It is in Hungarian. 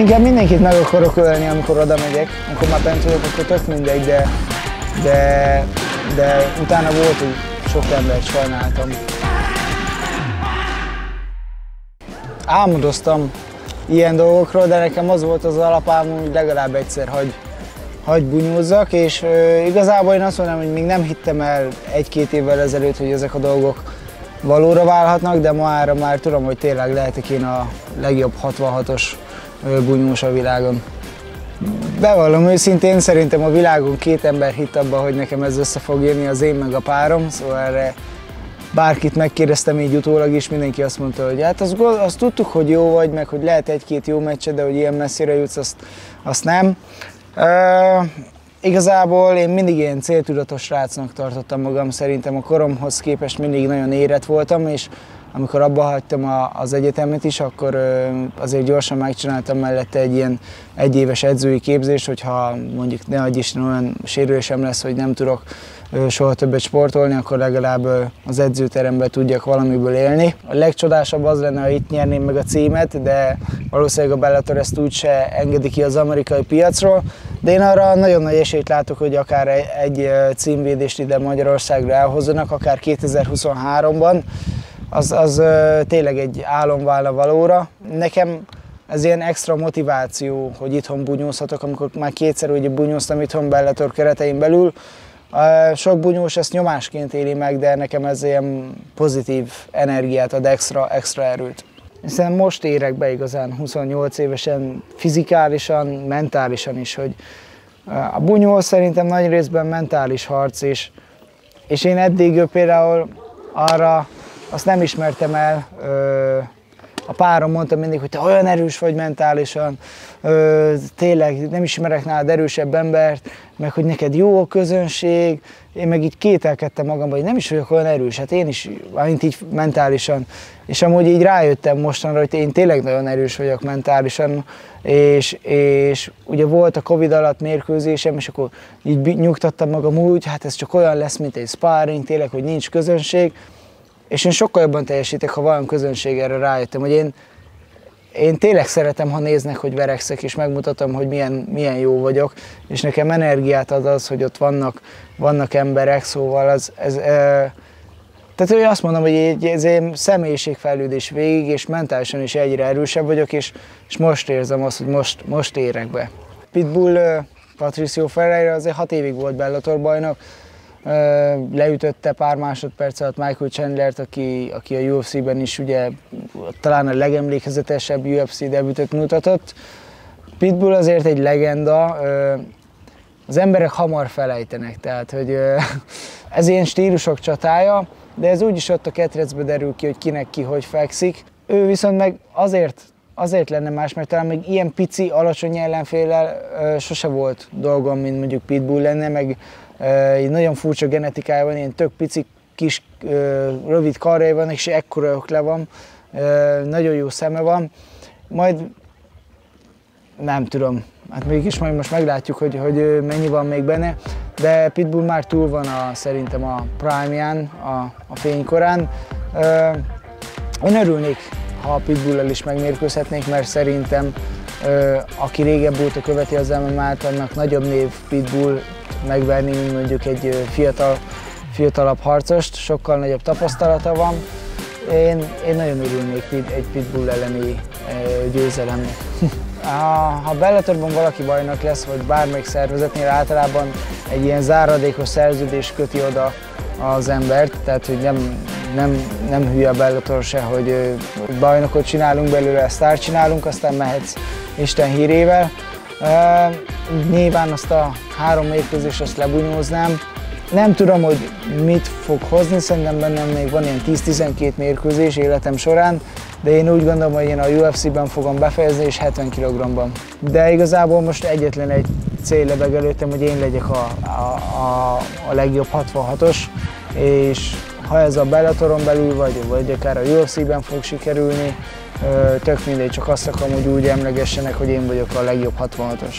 Inkább mindenkit meg akarok ölni, amikor oda megyek. Amikor már bent vagyok, akkor tök mindegy, de, de, de utána volt, hogy sok embert sajnáltam. Álmodoztam ilyen dolgokról, de nekem az volt az alapám, hogy legalább egyszer hagy, hagy bunyózzak, és ö, igazából én azt mondom, hogy még nem hittem el egy-két évvel ezelőtt, hogy ezek a dolgok valóra válhatnak, de ma már tudom, hogy tényleg lehetek én a legjobb 66-os bunyós a világon. Bevallom őszintén, szerintem a világon két ember hitt abba, hogy nekem ez össze fog jönni, az én meg a párom, szóval erre bárkit megkérdeztem így utólag is, mindenki azt mondta, hogy hát azt, azt tudtuk, hogy jó vagy, meg hogy lehet egy-két jó meccse, de hogy ilyen messzire jutsz, azt, azt nem. Uh, igazából én mindig ilyen céltudatos srácnak tartottam magam, szerintem a koromhoz képest mindig nagyon érett voltam, és amikor abba hagytam a, az egyetemet is, akkor azért gyorsan megcsináltam mellette egy ilyen egyéves edzői képzést, hogyha mondjuk ne adj Isten olyan sérülésem lesz, hogy nem tudok soha többet sportolni, akkor legalább az edzőteremben tudjak valamiből élni. A legcsodásabb az lenne, ha itt nyerném meg a címet, de valószínűleg a Bellator ezt úgyse engedi ki az amerikai piacról, de én arra nagyon nagy esélyt látok, hogy akár egy címvédést ide Magyarországra elhozzanak, akár 2023-ban, az, az tényleg egy álom válna valóra. Nekem ez ilyen extra motiváció, hogy itthon bunyózhatok, amikor már kétszer ugye bunyóztam itthon Bellator keretein belül. Sok bunyós ezt nyomásként éli meg, de nekem ez ilyen pozitív energiát ad, extra, extra erőt. Hiszen most érek be igazán 28 évesen, fizikálisan, mentálisan is, hogy a bunyó szerintem nagy részben mentális harc, és, és én eddig például arra azt nem ismertem el. A párom mondta mindig, hogy te olyan erős vagy mentálisan, tényleg nem ismerek nálad erősebb embert, meg hogy neked jó a közönség, én meg így kételkedtem magamban, hogy nem is vagyok olyan erős, hát én is, mint így mentálisan. És amúgy így rájöttem mostanra, hogy én tényleg nagyon erős vagyok mentálisan, és, és ugye volt a Covid alatt mérkőzésem, és akkor így nyugtattam magam úgy, hát ez csak olyan lesz, mint egy sparring, tényleg, hogy nincs közönség, és én sokkal jobban teljesítek, ha van közönség, erre rájöttem, hogy én, én tényleg szeretem, ha néznek, hogy verekszek, és megmutatom, hogy milyen, milyen jó vagyok, és nekem energiát ad az, hogy ott vannak, vannak emberek, szóval az, ez, e, tehát hogy azt mondom, hogy ez egy személyiségfejlődés végig, és mentálisan is egyre erősebb vagyok, és, és most érzem azt, hogy most, most érek be. Pitbull Patricio Ferreira azért hat évig volt Bellator bajnok, leütötte pár másodperc alatt Michael Chandlert, aki, aki a UFC-ben is ugye talán a legemlékezetesebb UFC debütöt mutatott. Pitbull azért egy legenda, az emberek hamar felejtenek, tehát hogy ez ilyen stílusok csatája, de ez úgyis ott a ketrecbe derül ki, hogy kinek ki hogy fekszik. Ő viszont meg azért azért lenne más, mert talán még ilyen pici, alacsony ellenfélel sose volt dolgom, mint mondjuk Pitbull lenne, meg egy nagyon furcsa genetikája van, ilyen tök pici kis rövid karjai van, és ekkora le van, nagyon jó szeme van. Majd nem tudom, hát mégis majd most meglátjuk, hogy, hogy mennyi van még benne, de Pitbull már túl van a, szerintem a prime a, a fénykorán. Én örülnék, ha a Pitbull-el is megmérkőzhetnék, mert szerintem aki régebb óta követi az MMA-t, annak nagyobb név Pitbull megverni, mint mondjuk egy fiatal, fiatalabb harcost, sokkal nagyobb tapasztalata van. Én, én nagyon örülnék egy Pitbull elleni győzelemnek. Ha Bellatorban valaki bajnak lesz, vagy bármelyik szervezetnél általában egy ilyen záradékos szerződés köti oda az embert, tehát hogy nem, nem, nem hülye a Bellator se, hogy bajnokot csinálunk belőle, sztár csinálunk, aztán mehetsz Isten hírével. Nyilván azt a három mérkőzést azt lebunyóznám. Nem tudom, hogy mit fog hozni, szerintem bennem még van ilyen 10-12 mérkőzés életem során, de én úgy gondolom, hogy én a UFC-ben fogom befejezni, és 70 kg-ban. De igazából most egyetlen egy cél lebeg előttem, hogy én legyek a, a, a, a legjobb 66-os, és ha ez a Bellatoron belül vagy, vagy akár a UFC-ben fog sikerülni, tök mindegy, csak azt akarom, hogy úgy emlegessenek, hogy én vagyok a legjobb 66-os.